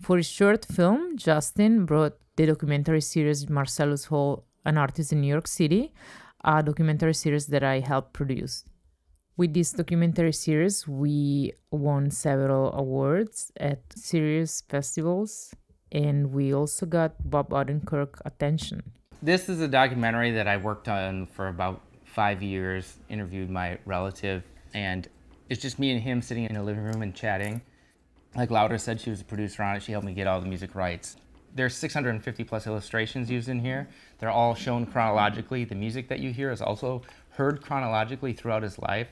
For his short film, Justin brought the documentary series Marcellus Hall, an artist in New York City, a documentary series that I helped produce. With this documentary series, we won several awards at serious festivals, and we also got Bob Odenkirk attention. This is a documentary that I worked on for about five years, interviewed my relative, and it's just me and him sitting in a living room and chatting. Like Laura said, she was a producer on it. She helped me get all the music rights. There's 650 plus illustrations used in here. They're all shown chronologically. The music that you hear is also heard chronologically throughout his life.